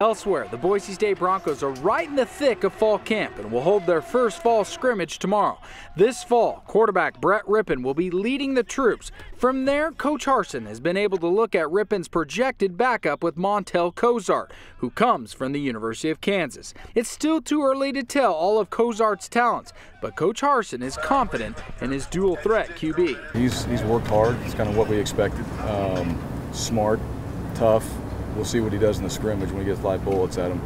Elsewhere, the Boise State Broncos are right in the thick of fall camp and will hold their first fall scrimmage tomorrow. This fall, quarterback Brett Rypien will be leading the troops. From there, Coach Harsin has been able to look at Rypien's projected backup with Montell Cozart, who comes from the University of Kansas. It's still too early to tell all of Cozart's talents, but Coach Harsin is confident in his dual threat QB. He's, he's worked hard. It's kind of what we expected. Um, smart, tough, we'll see what he does in the scrimmage when he gets live bullets at him.